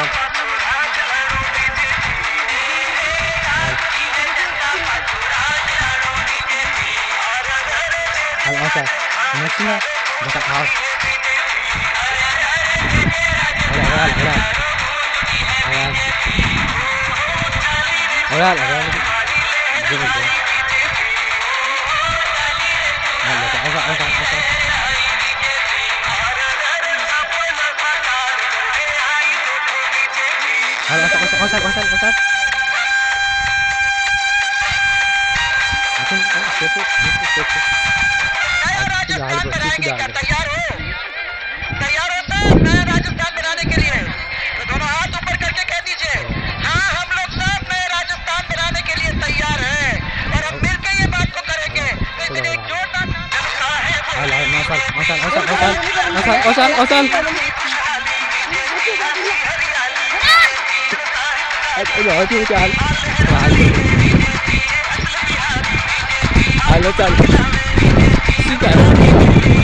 चल Al Oscar, Messi dekat house. Oral, oral, oral. Oral, oral. Jom, jom. Al dekat Oscar, Oscar, Oscar. Al Oscar, siapa. Rajasthan फ़िलहाल बनाएँगे फ़िलहाल क्या तैयार हो तैयार हो सब नया राजस्थान बनाने के लिए तो दोनों हाथ ऊपर करके कह दीजिए हाँ हम लोग सब नए राजस्थान बनाने के लिए तैयार हैं और हम मिलकर ये बात को करेंगे तो इसलिए एक जोरदार है Oscar, Oscar, Oscar, Oscar, Oscar,